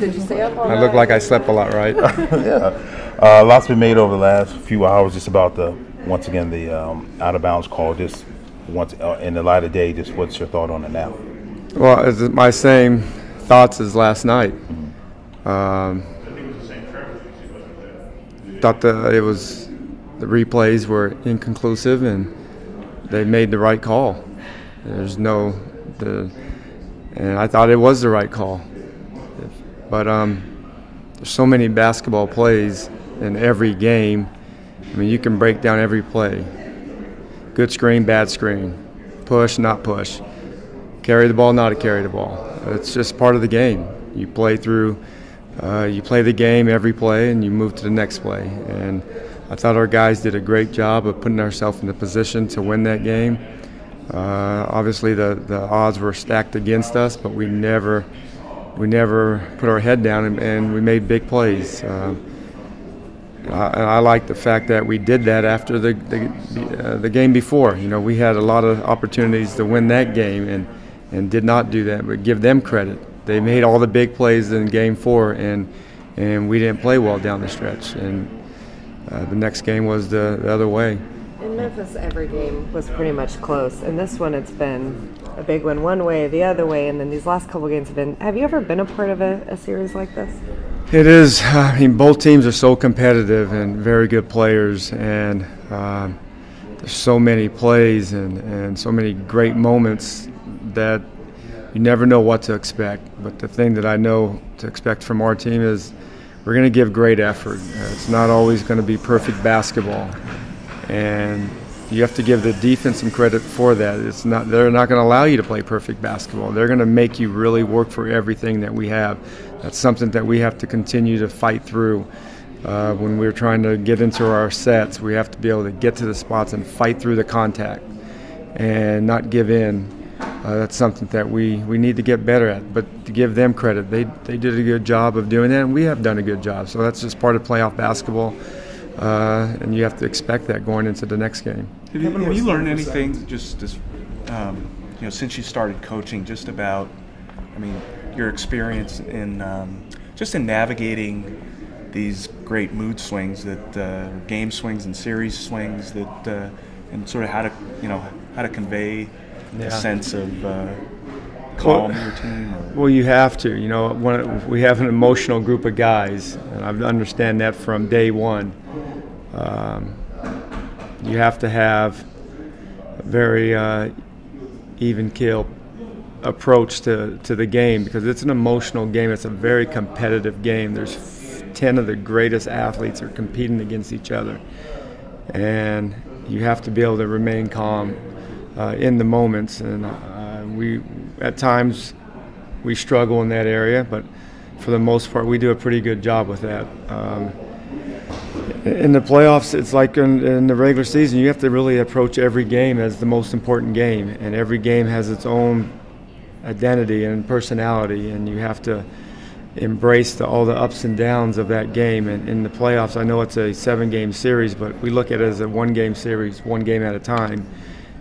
Did you stay up all I night? look like I slept a lot, right? yeah. Uh, lots been made over the last few hours just about the, once again, the um, out of bounds call. Just once uh, in the light of day, just what's your thought on it now? well, it's my same thoughts as last night. Um, thought the, it was the replays were inconclusive and they made the right call. There's no the, and I thought it was the right call. But um, there's so many basketball plays in every game. I mean, you can break down every play. Good screen, bad screen, push, not push, carry the ball, not carry the ball. It's just part of the game. You play through, uh, you play the game every play, and you move to the next play. And I thought our guys did a great job of putting ourselves in the position to win that game. Uh, obviously, the, the odds were stacked against us, but we never we never put our head down and, and we made big plays. Uh, I, I like the fact that we did that after the the, uh, the game before. You know, we had a lot of opportunities to win that game and and did not do that. But give them credit. They made all the big plays in game four, and and we didn't play well down the stretch. And uh, the next game was the, the other way. Memphis, every game was pretty much close, and this one it's been a big one one way, the other way, and then these last couple games have been. Have you ever been a part of a, a series like this? It is. I mean, both teams are so competitive and very good players, and um, there's so many plays and, and so many great moments that you never know what to expect. But the thing that I know to expect from our team is we're going to give great effort. It's not always going to be perfect basketball, and you have to give the defense some credit for that. It's not they're not going to allow you to play perfect basketball. They're going to make you really work for everything that we have. That's something that we have to continue to fight through. Uh, when we're trying to get into our sets, we have to be able to get to the spots and fight through the contact and not give in. Uh, that's something that we, we need to get better at. But to give them credit, they, they did a good job of doing that, and we have done a good job. So that's just part of playoff basketball, uh, and you have to expect that going into the next game. Have you, have you learned anything just as, um, you know, since you started coaching, just about, I mean, your experience in um, just in navigating these great mood swings that uh, game swings and series swings that, uh, and sort of how to, you know, how to convey Yeah. a sense of uh, calm in your team. Or, Well, you have to. You know, when we have an emotional group of guys, and I understand that from day one. Um, you have to have a very uh, even keel approach to, to the game because it's an emotional game. It's a very competitive game. There's ten of the greatest athletes are competing against each other, and you have to be able to remain calm uh, in the moments. And uh, we, at times, we struggle in that area, but for the most part, we do a pretty good job with that. Um, in the playoffs, it's like in, in, the regular season, you have to really approach every game as the most important game, and every game has its own identity and personality, and you have to embrace the, all the ups and downs of that game. And in the playoffs, I know it's a seven-game series, but we look at it as a one-game series, one game at a time.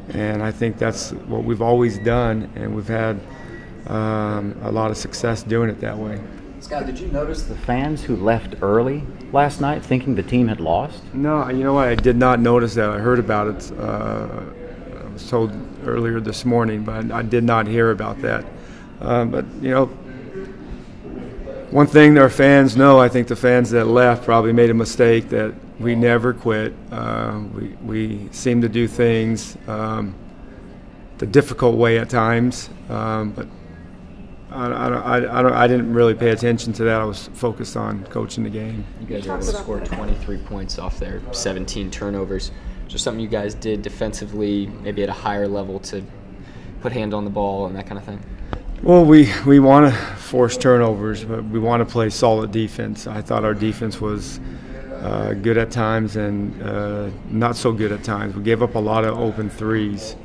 And I think that's what we've always done, and we've had um, a lot of success doing it that way. Scott, did you notice the fans who left early last night thinking the team had lost? No, you know what? I did not notice that. I heard about it. Uh, I was told earlier this morning, but I did not hear about that. Um, but, you know, one thing our fans know, I think the fans that left probably made a mistake that we never quit. Uh, we, we seem to do things um, the difficult way at times, um, but I, I, I, don't, I didn't really pay attention to that. I was focused on coaching the game. You guys were able to score 23 points off their 17 turnovers. Just something you guys did defensively, maybe at a higher level to put hand on the ball and that kind of thing? Well, we, we want to force turnovers, but we want to play solid defense. I thought our defense was uh, good at times and uh, not so good at times. We gave up a lot of open threes.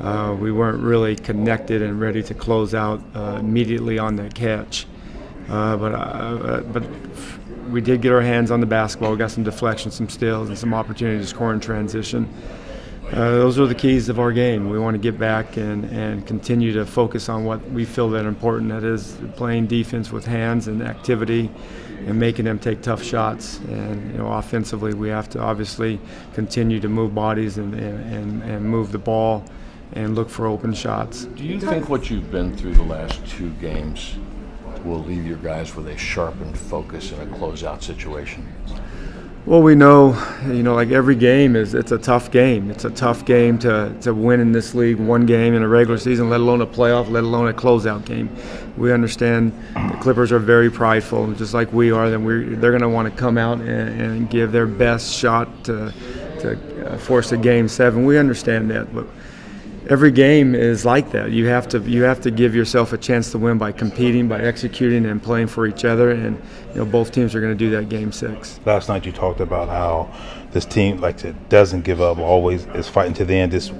Uh, we weren't really connected and ready to close out uh, immediately on the catch. Uh, but uh, but we did get our hands on the basketball. We got some deflections, some steals, and some opportunity to score in transition. uh, those are the keys of our game. We want to get back and, and continue to focus on what we feel that important. That is playing defense with hands and activity, and making them take tough shots. And you know, offensively, we have to obviously continue to move bodies and, and, and move the ball and look for open shots. Do you think what you've been through the last two games will leave your guys with a sharpened focus in a closeout situation? Well, we know, you know, like every game is it's a tough game. It's a tough game to, to win in this league, one game in a regular season, let alone a playoff, let alone a closeout game. We understand the Clippers are very prideful, just like we are. That we they're going to want to come out and, and, give their best shot to to uh, force a game seven. We understand that, but every game is like that. You have to you have to give yourself a chance to win by competing, by executing, and playing for each other. And you know both teams are going to do that game six. Last night you talked about how this team like it doesn't give up, always is fighting to the end. This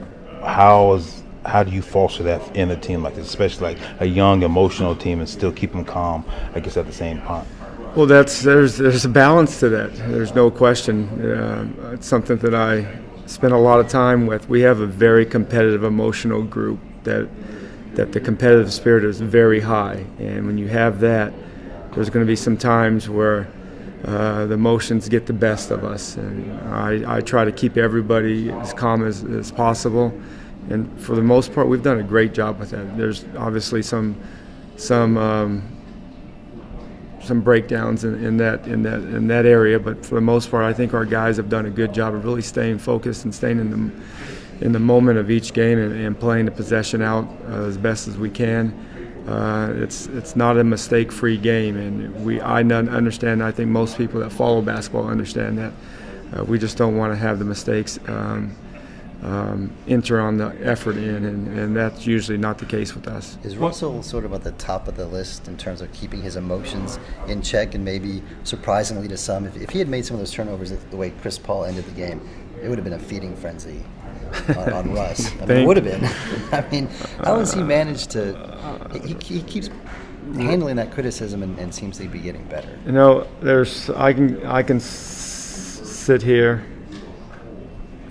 how is how do you foster that in a team like this, especially like a young, emotional team, and still keep them calm? I guess at the same time. Well, that's there's there's a balance to that. There's no question. Uh, it's something that I spent a lot of time with. We have a very competitive, emotional group that that the competitive spirit is very high, and when you have that, there's going to be some times where uh, the emotions get the best of us, and I, I try to keep everybody as calm as, as possible. And for the most part, we've done a great job with that. There's obviously some some um, some breakdowns in, in, that in that in that area, but for the most part, I think our guys have done a good job of really staying focused and staying in the in the moment of each game and, and playing the possession out uh, as best as we can. Uh, it's it's not a mistake-free game, and we I understand. I think most people that follow basketball understand that. Uh, we just don't want to have the mistakes. Um, um, enter on the effort in, and, and that's usually not the case with us. Is Russell sort of at the top of the list in terms of keeping his emotions in check, and maybe surprisingly to some, if, if he had made some of those turnovers the way Chris Paul ended the game, it would have been a feeding frenzy on, on Russ. I mean, it would have been. I mean, how has he managed to? He, he keeps handling that criticism and, and, seems to be getting better. You know, there's I can I can s- sit here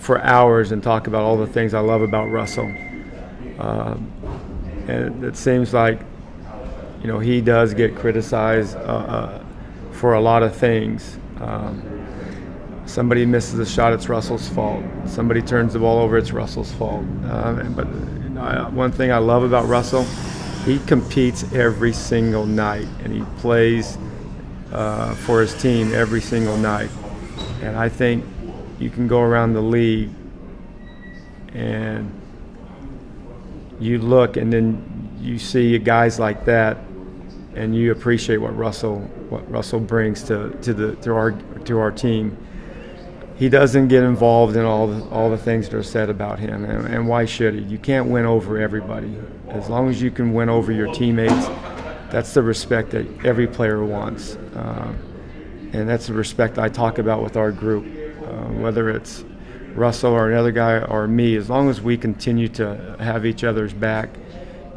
for hours and talk about all the things I love about Russell. Um, and it seems like, you know, he does get criticized uh, uh, for a lot of things. Um, somebody misses a shot, it's Russell's fault. Somebody turns the ball over, it's Russell's fault. Um, but you know, I, one thing I love about Russell, he competes every single night and he plays uh, for his team every single night. And I think you can go around the league and you look and then you see guys like that and you appreciate what Russell what Russell brings to, to the to our to our team. He doesn't get involved in all the, all the things that are said about him, and, and why should he? You can't win over everybody. As long as you can win over your teammates, that's the respect that every player wants, uh, and that's the respect I talk about with our group. Uh, whether it's Russell or another guy or me, as long as we continue to have each other's back,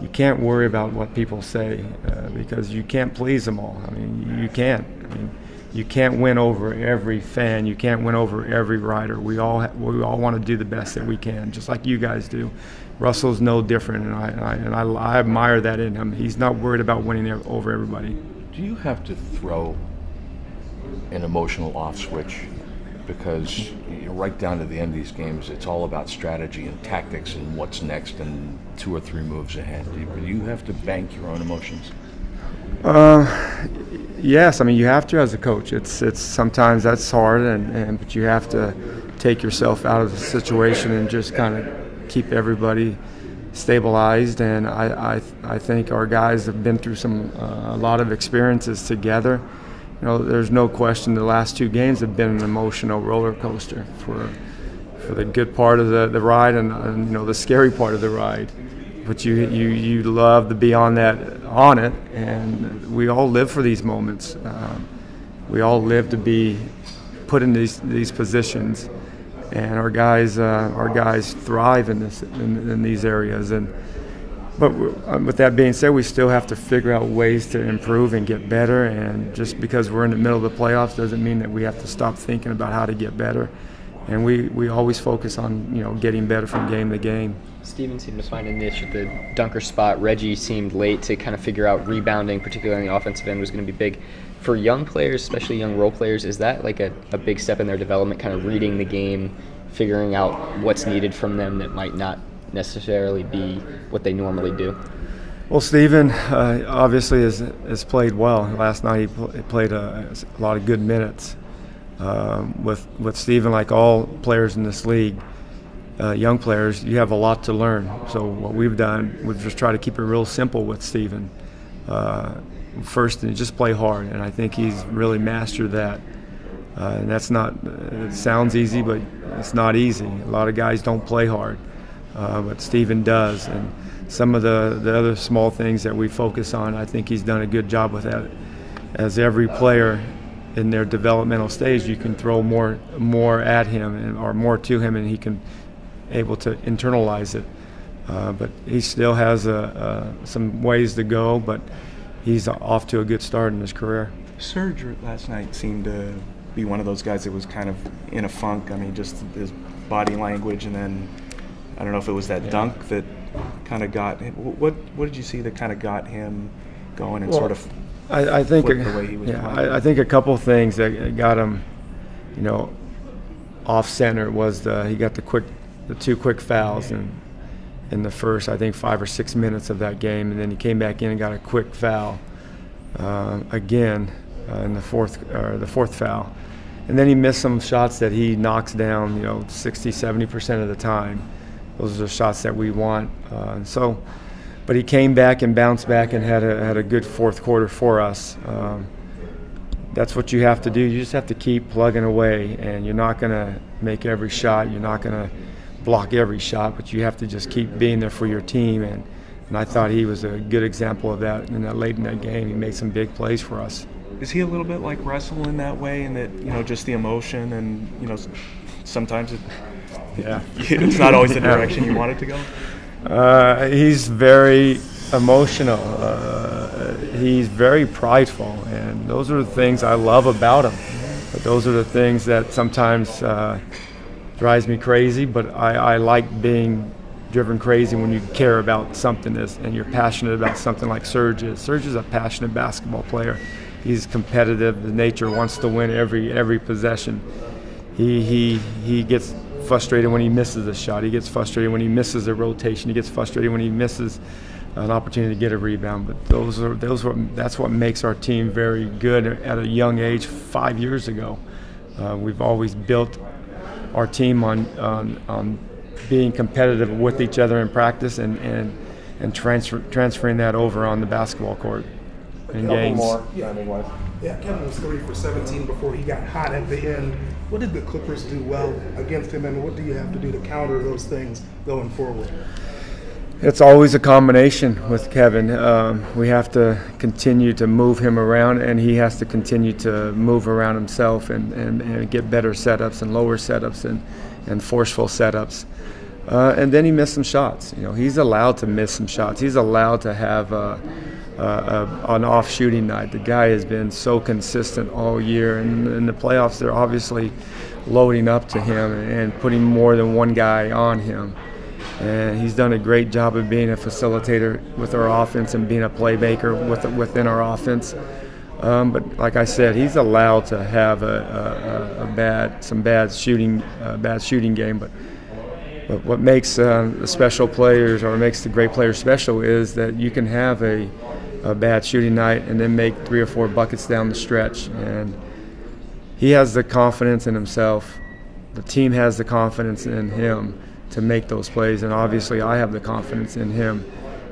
you can't worry about what people say uh, because you can't please them all. I mean, you can't. I mean, you can't win over every fan. You can't win over every rider. We all ha- we all want to do the best that we can, just like you guys do. Russell's no different, and I and, I, and I, I admire that in him. He's not worried about winning over everybody. Do you have to throw an emotional off switch because right down to the end of these games, it's all about strategy and tactics and what's next and two or three moves ahead. Do you have to bank your own emotions? Uh, yes, I mean you have to as a coach. It's it's sometimes that's hard, and, and but you have to take yourself out of the situation and just kind of keep everybody stabilized. And I, I I think our guys have been through some uh, a lot of experiences together you know, there's no question the last two games have been an emotional roller coaster for for the good part of the, the ride and, and you know the scary part of the ride. But you you you love to be on that on it, and we all live for these moments. Um, we all live to be put in these these positions, and our guys uh, our guys thrive in this in, in these areas and but um, with that being said, we still have to figure out ways to improve and get better. And just because we're in the middle of the playoffs doesn't mean that we have to stop thinking about how to get better. and we, we always focus on you know getting better from game to game. Steven seemed to find a niche at the dunker spot. Reggie seemed late to kind of figure out rebounding, particularly on the offensive end, was going to be big. For young players, especially young role players, is that like a, a big step in their development, kind of reading the game, figuring out what's needed from them that might not necessarily be what they normally do? Well, Steven uh, obviously has, has played well. Last night he, pl- played a, a, lot of good minutes. Um, with with Steven, like all players in this league, uh, young players, you have a lot to learn. So what we've done, we've just tried to keep it real simple with Steven. Uh, first, just play hard, and I think he's really mastered that. Uh, and that's not. It sounds easy, but it's not easy. A lot of guys don't play hard, uh, but Steven does, and some of the, the other small things that we focus on, I think he's done a good job with that. As every player in their developmental stage, you can throw more more at him and, or more to him, and he can able to internalize it. Uh, but he still has a, a, some ways to go, but he's off to a good start in his career. Serge last night seemed to be one of those guys that was kind of in a funk. I mean, just his body language, and then I don't know if it was that yeah. dunk that kind of got him. What What did you see that kind of got him going and well, sort of? I, I think a, yeah, I, I, think a couple things that got him, you know, off center was the he got the quick the two quick fouls and in the first, I think, five or six minutes of that game, and then he came back in and got a quick foul uh, again uh, in the fourth or the fourth foul, and then he missed some shots that he knocks down, you know, 60, 70 percent of the time. Those are the shots that we want. Uh, so, but he came back and bounced back and had a had a good fourth quarter for us. Um, that's what you have to do. You just have to keep plugging away, and you're not going to make every shot. You're not going to block every shot, but you have to just keep being there for your team. And, and I thought he was a good example of that. And that late in that game, he made some big plays for us. Is he a little bit like Russell in that way, in that you know just the emotion and you know sometimes it, yeah, it's not always the direction you want it to go. Uh, he's very emotional. Uh, he's very prideful, and those are the things I love about him. But those are the things that sometimes uh, drives me crazy, but I, I like being driven crazy when you care about something and you're passionate about something like Serge is. Serge is a passionate basketball player. He's competitive. The nature wants to win every every possession. He he he gets frustrated when he misses a shot. He gets frustrated when he misses a rotation. He gets frustrated when he misses an opportunity to get a rebound. But those are those are that's what makes our team very good at a young age. Five years ago, uh, we've always built our team on, on, on being competitive with each other in practice and, and, and transfer, transferring that over on the basketball court in games. More. Yeah. Yeah, Kevin was three for 17 before he got hot at the end. What did the Clippers do well against him, and what do you have to do to counter those things going forward? It's always a combination with Kevin. Um, we have to continue to move him around, and he has to continue to move around himself and, and, and get better setups and lower setups and, and forceful setups. Uh, and then he missed some shots. You know, he's allowed to miss some shots. He's allowed to have a, a, an off shooting night. The guy has been so consistent all year, and in the playoffs, they're obviously loading up to him and putting more than one guy on him and he's done a great job of being a facilitator with our offense and being a playmaker with, within our offense. Um, but like I said, he's allowed to have a, a, a bad, some bad shooting, uh, bad shooting game. But, but what makes uh, the special players or makes the great players special is that you can have a, a bad shooting night and then make three or four buckets down the stretch. And he has the confidence in himself. The team has the confidence in him to make those plays. And obviously, I have the confidence in him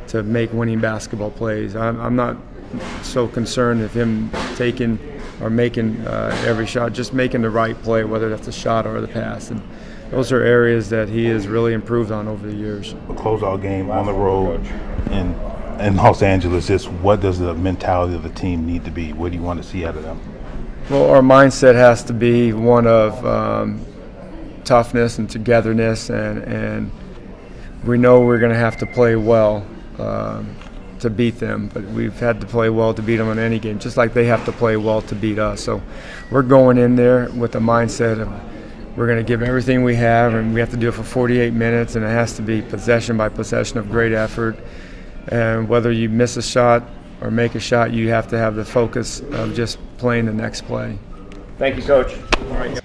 to make winning basketball plays. I'm, I'm not so concerned with him taking or making uh, every shot, just making the right play, whether that's a shot or the pass. And those are areas that he has really improved on over the years. A closeout game on the road in in Los Angeles. Just what does the mentality of the team need to be? What do you want to see out of them? Well, our mindset has to be one of um, toughness and togetherness, and, and we know we're going to have to play well um, to beat them. But we've had to play well to beat them in any game, just like they have to play well to beat us. So we're going in there with the mindset of we're going to give everything we have, and we have to do it for 48 minutes, and it has to be possession by possession of great effort. And whether you miss a shot or make a shot, you have to have the focus of just playing the next play. Thank you, Coach. All right.